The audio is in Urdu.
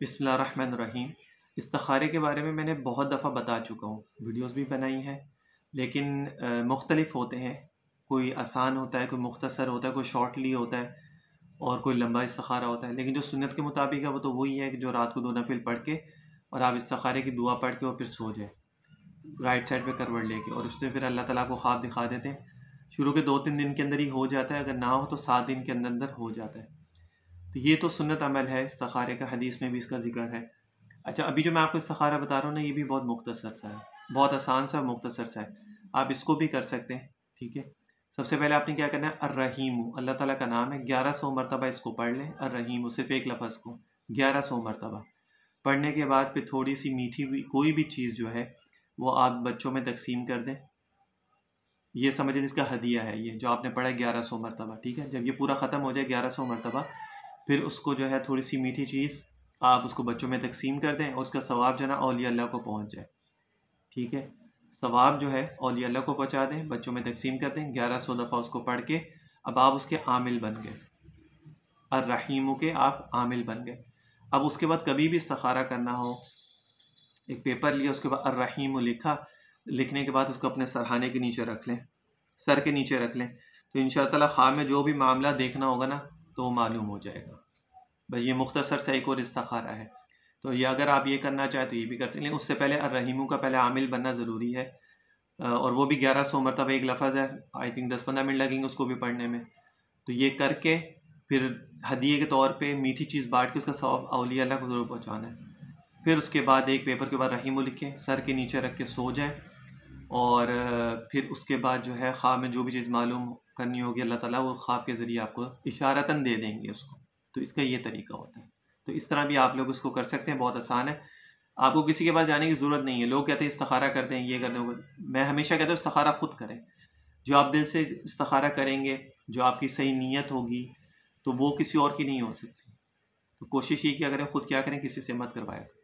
بسم اللہ الرحمن الرحیم۔ استخارے کے بارے میں میں نے بہت دفعہ بتا چکا ہوں۔ ویڈیوز بھی بنائی ہیں، لیکن مختلف ہوتے ہیں۔ کوئی آسان ہوتا ہے، کوئی مختصر ہوتا ہے، کوئی شارٹلی ہوتا ہے اور کوئی لمبا استخارہ ہوتا ہے۔ لیکن جو سنت کے مطابق ہے، وہ تو وہی ہے کہ جو رات کو دو نفل پڑھ کے اور آپ استخارے کی دعا پڑھ کے اور پھر سو جائے رائٹ سائڈ پہ کروٹ لے کے اور اس سے پھر اللہ تعالیٰ کو خواب دکھا دیتے ہیں۔ شروع کے دو تین دن کے اندر ہی ہو جاتا ہے۔ اگر نہ ہو تو سات دن کے اندر اندر ہو جاتا ہے۔ تو یہ تو سنت عمل ہے، استخارے کا حدیث میں بھی اس کا ذکر ہے۔ اچھا ابھی جو میں آپ کو استخارہ بتا رہا ہوں نا، یہ بھی بہت مختصر سا ہے۔ بہت آسان سا مختصر سا ہے۔ آپ اس کو بھی کر سکتے ہیں، ٹھیک ہے؟ سب سے پہلے آپ نے کیا کرنا ہے؟ الرحیم، اللہ تعالیٰ کا نام ہے۔ گیارہ سو مرتبہ اس کو پڑھ لیں۔ الرحیم صرف ایک لفظ کو۔ گیارہ سو مرتبہ۔ پڑھنے کے بعد پھر تھوڑی سی میٹھی بھی کوئی بھی چیز جو ہے، وہ آپ بچوں میں تقسیم کر دیں۔ یہ سمجھیں، اس کا ہدیہ ہے یہ، جو آپ نے پڑھا گیارہ سو مرتبہ، ٹھیک ہے؟ جب یہ پورا ختم ہو جائے گیارہ سو مرتبہ پھر اس کو جو ہے تھوڑی سی میٹھی چیز آپ اس کو بچوں میں تقسیم کر دیں اور اس کا ثواب جو ہے نا اولیاء اللہ کو پہنچ جائے۔ ٹھیک ہے؟ ثواب جو ہے اولیاء اللہ کو پہنچا دیں، بچوں میں تقسیم کر دیں۔ گیارہ سو دفعہ اس کو پڑھ کے اب آپ اس کے عامل بن گئے۔ الرحیموں کے آپ عامل بن گئے۔ اب اس کے بعد کبھی بھی استخارہ کرنا ہو، ایک پیپر لیا، اس کے بعد الرحیم لکھا، لکھنے کے بعد اس کو اپنے سرحانے کے نیچے رکھ لیں، سر کے نیچے رکھ لیں۔ تو ان شاء اللہ خواہ میں جو بھی معاملہ دیکھنا ہوگا نا تو معلوم ہو جائے گا۔ بس یہ مختصر سے ایک اور استخارہ ہے۔ تو یہ اگر آپ یہ کرنا چاہیں تو یہ بھی کر سکتے لیکن اس سے پہلے الرحیموں کا پہلے عامل بننا ضروری ہے۔ اور وہ بھی گیارہ سو مرتبہ ایک لفظ ہے۔ آئی تھنک دس پندرہ منٹ لگیں گے اس کو بھی پڑھنے میں۔ تو یہ کر کے پھر ہدیے کے طور پہ میٹھی چیز بانٹ کے اس کا ثواب اولیاء اللہ کو ضرور پہنچانا ہے۔ پھر اس کے بعد ایک پیپر کے بعد رحیم لکھیں۔ سر کے نیچے رکھ کے سو جائیں۔ اور پھر اس کے بعد جو ہے خواب میں جو بھی چیز معلوم کرنی ہوگی اللہ تعالیٰ، وہ خواب کے ذریعے آپ کو اشارتاً دے دیں گے اس کو۔ تو اس کا یہ طریقہ ہوتا ہے۔ تو اس طرح بھی آپ لوگ اس کو کر سکتے ہیں، بہت آسان ہے۔ آپ کو کسی کے پاس جانے کی ضرورت نہیں ہے۔ لوگ کہتے ہیں استخارہ کرتے ہیں یہ کرتے ہیں میں ہمیشہ کہتا ہوں استخارہ خود کریں۔ جو آپ دل سے استخارہ کریں گے، جو آپ کی صحیح نیت ہوگی، تو وہ کسی اور کی نہیں ہو سکتی۔ تو کوشش یہ کہ اگر خود کیا کریں، کسی سے مت کروایا کریں۔